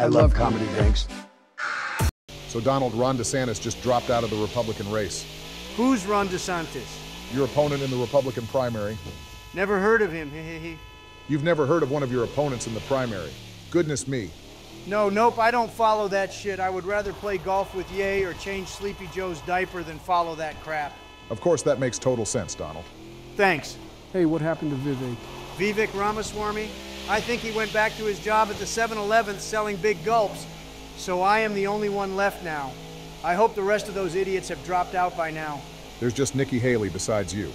I love Comedy Danks. So Donald, Ron DeSantis just dropped out of the Republican race. Who's Ron DeSantis? Your opponent in the Republican primary. Never heard of him. You've never heard of one of your opponents in the primary. Goodness me. no, nope, I don't follow that shit. I would rather play golf with Ye or change Sleepy Joe's diaper than follow that crap. Of course, that makes total sense, Donald. Thanks. Hey, what happened to Vivek? Vivek Ramaswamy? I think he went back to his job at the 7 Eleven selling big gulps. So I am the only one left now. I hope the rest of those idiots have dropped out by now. There's just Nikki Haley besides you.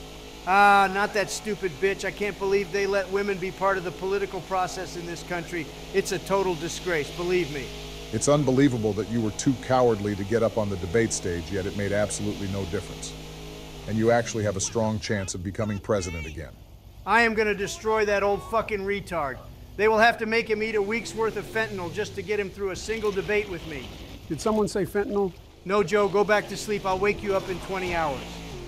Ah, not that stupid bitch. I can't believe they let women be part of the political process in this country. It's a total disgrace, believe me. It's unbelievable that you were too cowardly to get up on the debate stage, yet it made absolutely no difference. And you actually have a strong chance of becoming president again. I am gonna destroy that old fucking retard. They will have to make him eat a week's worth of fentanyl just to get him through a single debate with me. Did someone say fentanyl? No, Joe, go back to sleep. I'll wake you up in 20 hours.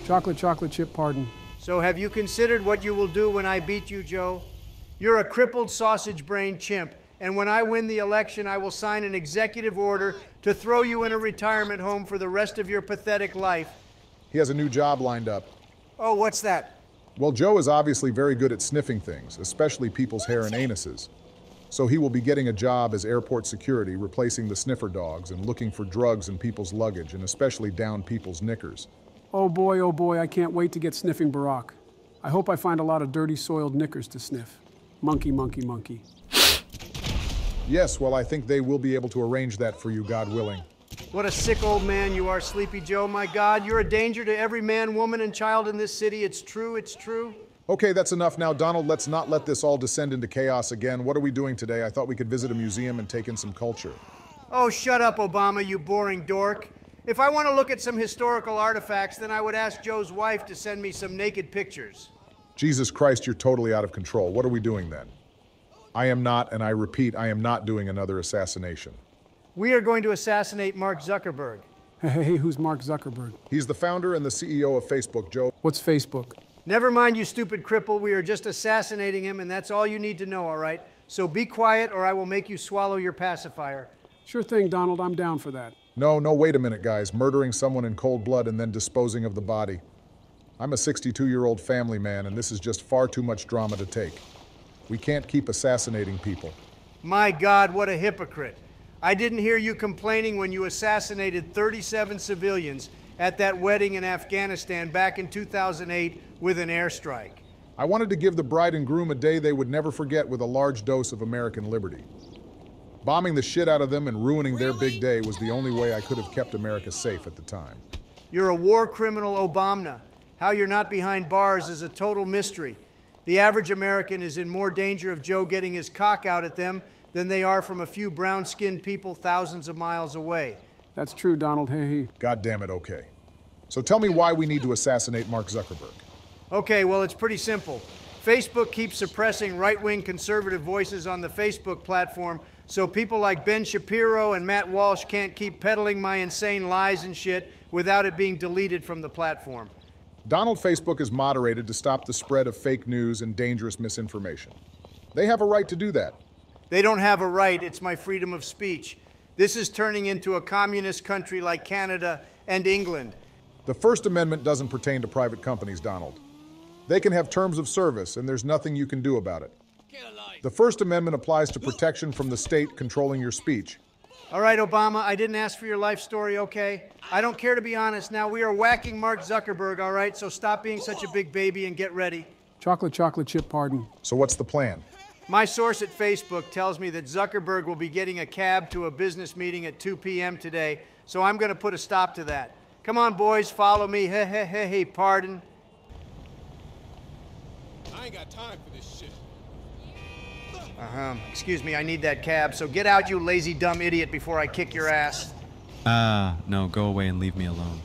Chocolate, chocolate chip, pardon. So, have you considered what you will do when I beat you, Joe? You're a crippled sausage brain chimp, and when I win the election, I will sign an executive order to throw you in a retirement home for the rest of your pathetic life. He has a new job lined up. Oh, what's that? Well, Joe is obviously very good at sniffing things, especially people's hair and anuses. So he will be getting a job as airport security, replacing the sniffer dogs and looking for drugs in people's luggage and especially down people's knickers. Oh boy, oh boy, I can't wait to get sniffing Barack. I hope I find a lot of dirty, soiled knickers to sniff. Monkey, monkey, monkey. Yes, well, I think they will be able to arrange that for you, God willing. What a sick old man you are, Sleepy Joe. My God, you're a danger to every man, woman, and child in this city. It's true, it's true. Okay, that's enough now, Donald. Let's not let this all descend into chaos again. What are we doing today? I thought we could visit a museum and take in some culture. Oh, shut up, Obama, you boring dork. If I want to look at some historical artifacts, then I would ask Joe's wife to send me some naked pictures. Jesus Christ, you're totally out of control. What are we doing then? I am not, and I repeat, I am not doing another assassination. We are going to assassinate Mark Zuckerberg. Hey, hey, hey, who's Mark Zuckerberg? He's the founder and the CEO of Facebook, Joe. What's Facebook? Never mind, you stupid cripple. We are just assassinating him, and that's all you need to know, all right? So be quiet, or I will make you swallow your pacifier. Sure thing, Donald, I'm down for that. No, no, wait a minute, guys. Murdering someone in cold blood and then disposing of the body. I'm a 62 year old family man, and this is just far too much drama to take. We can't keep assassinating people. My God, what a hypocrite. I didn't hear you complaining when you assassinated 37 civilians at that wedding in Afghanistan back in 2008 with an airstrike. I wanted to give the bride and groom a day they would never forget with a large dose of American liberty. Bombing the shit out of them and ruining their big day was the only way I could have kept America safe at the time. You're a war criminal, Obama. How you're not behind bars is a total mystery. The average American is in more danger of Joe getting his cock out at them than they are from a few brown skinned people thousands of miles away. That's true, Donald. Hey, hey. God damn it, okay. So tell me why we need to assassinate Mark Zuckerberg. Okay, well, it's pretty simple. Facebook keeps suppressing right wing conservative voices on the Facebook platform, so people like Ben Shapiro and Matt Walsh can't keep peddling my insane lies and shit without it being deleted from the platform. Donald Facebook is moderated to stop the spread of fake news and dangerous misinformation. They have a right to do that. They don't have a right, it's my freedom of speech. This is turning into a communist country like Canada and England. The First Amendment doesn't pertain to private companies, Donald. They can have terms of service, and there's nothing you can do about it. The First Amendment applies to protection from the state controlling your speech. All right, Obama, I didn't ask for your life story, okay? I don't care to be honest. Now, we are whacking Mark Zuckerberg, all right? So stop being such a big baby and get ready. Chocolate, chocolate chip, pardon. So, what's the plan? My source at Facebook tells me that Zuckerberg will be getting a cab to a business meeting at 2 p.m. today, so I'm going to put a stop to that. Come on, boys, follow me. Hey, hey, hey, hey, pardon. I ain't got time for this shit. Uh huh. Excuse me, I need that cab, so get out, you lazy, dumb idiot, before I kick your ass. Ah, no, go away and leave me alone.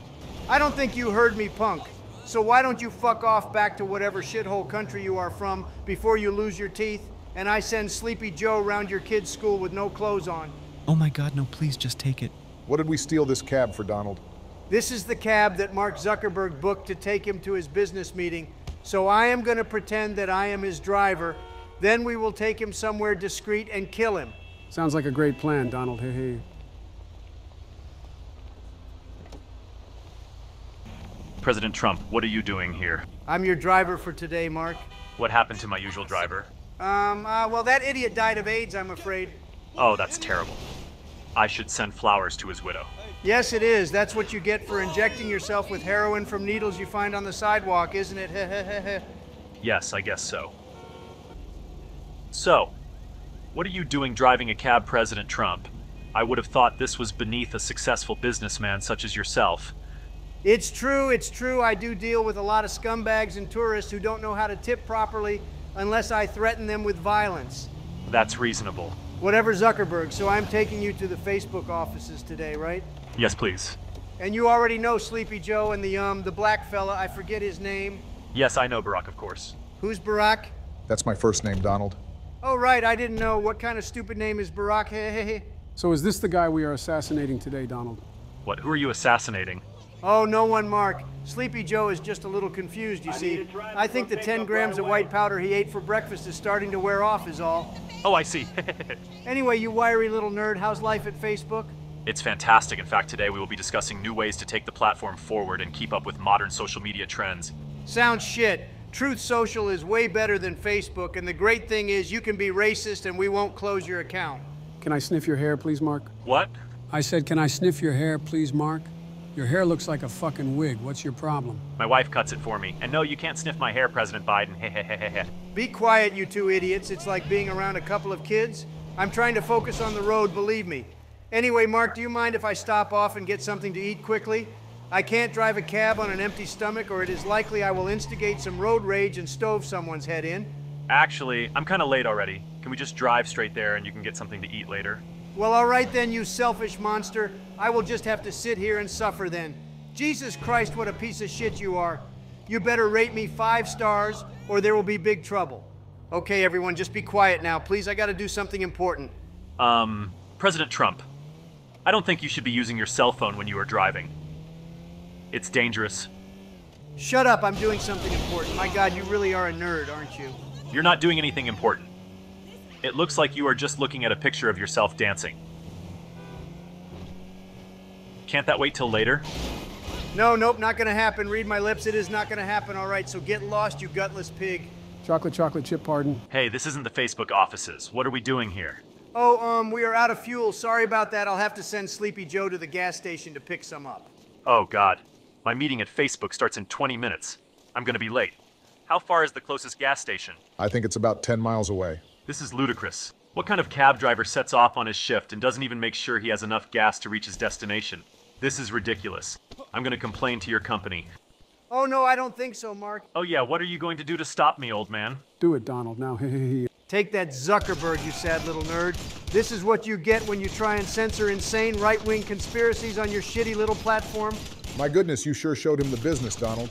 I don't think you heard me, punk. So why don't you fuck off back to whatever shithole country you are from before you lose your teeth, and I send Sleepy Joe round your kid's school with no clothes on? Oh my god, no, please just take it. What did we steal this cab for, Donald? This is the cab that Mark Zuckerberg booked to take him to his business meeting. So I am going to pretend that I am his driver. Then we will take him somewhere discreet and kill him. Sounds like a great plan, Donald. Hey, hey. President Trump, what are you doing here? I'm your driver for today, Mark. What happened to my usual driver? Um, uh, well, that idiot died of AIDS, I'm afraid. Oh, that's terrible. I should send flowers to his widow. Yes, it is. That's what you get for injecting yourself with heroin from needles you find on the sidewalk, isn't it? Yes, I guess so. So, what are you doing driving a cab, President Trump? I would have thought this was beneath a successful businessman such as yourself. it's true, it's true. I do deal with a lot of scumbags and tourists who don't know how to tip properly unless I threaten them with violence. That's reasonable. Whatever Zuckerberg, so I'm taking you to the Facebook offices today, right? Yes, please. And you already know Sleepy Joe and the um the black fella, I forget his name. Yes, I know Barack, of course. Who's Barack? That's my first name, Donald. Oh right, I didn't know. What kind of stupid name is Barack? Hey, hey, hey. So, is this the guy we are assassinating today, Donald? What, who are you assassinating? Oh, no one, Mark. Sleepy Joe is just a little confused, you see. I think the 10 grams of white powder he ate for breakfast is starting to wear off, is all. Oh, I see. Anyway, you wiry little nerd, how's life at Facebook? it's fantastic. In fact, today we will be discussing new ways to take the platform forward and keep up with modern social media trends. Sounds shit. Truth Social is way better than Facebook, and the great thing is you can be racist and we won't close your account. Can I sniff your hair, please, Mark? What? I said, Can I sniff your hair, please, Mark? Your hair looks like a fucking wig. What's your problem? My wife cuts it for me. And no, you can't sniff my hair, President Biden. Be quiet, you two idiots. It's like being around a couple of kids. I'm trying to focus on the road, believe me. Anyway, Mark, do you mind if I stop off and get something to eat quickly? I can't drive a cab on an empty stomach, or it is likely I will instigate some road rage and stove someone's head in. Actually, I'm kind of late already. Can we just drive straight there and you can get something to eat later? Well, all right then, you selfish monster. I will just have to sit here and suffer then. Jesus Christ, what a piece of shit you are. You better rate me five stars, or there will be big trouble. Okay, everyone, just be quiet now. Please, I gotta do something important. Um, President Trump, I don't think you should be using your cell phone when you are driving. It's dangerous. Shut up, I'm doing something important. My god, you really are a nerd, aren't you? You're not doing anything important. It looks like you are just looking at a picture of yourself dancing. Can't that wait till later? No, nope, not gonna happen. Read my lips, it is not gonna happen, alright, so get lost, you gutless pig. Chocolate, chocolate chip, pardon. Hey, this isn't the Facebook offices. What are we doing here? Oh, um, we are out of fuel. Sorry about that. I'll have to send Sleepy Joe to the gas station to pick some up. Oh, God. My meeting at Facebook starts in 20 minutes. I'm gonna be late. How far is the closest gas station? I think it's about 10 miles away. This is ludicrous. What kind of cab driver sets off on his shift and doesn't even make sure he has enough gas to reach his destination? This is ridiculous. I'm gonna complain to your company. Oh, no, I don't think so, Mark. Oh, yeah, what are you going to do to stop me, old man? Do it, Donald. Now. Take that Zuckerberg, you sad little nerd. This is what you get when you try and censor insane right wing conspiracies on your shitty little platform. My goodness, you sure showed him the business, Donald.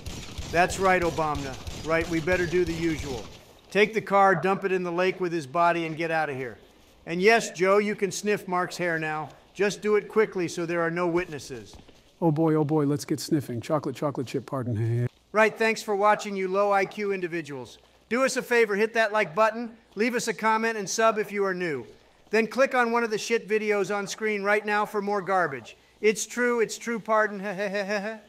That's right, Obama. Right, we better do the usual. Take the car, dump it in the lake with his body, and get out of here. And yes, Joe, you can sniff Mark's hair now. Just do it quickly so there are no witnesses. Oh boy, oh boy, let's get sniffing. Chocolate, chocolate chip, pardon. Right, thanks for watching, you low IQ individuals. Do us a favor, hit that like button, leave us a comment, and sub if you are new. Then click on one of the shit videos on screen right now for more garbage. It's true, it's true, pardon.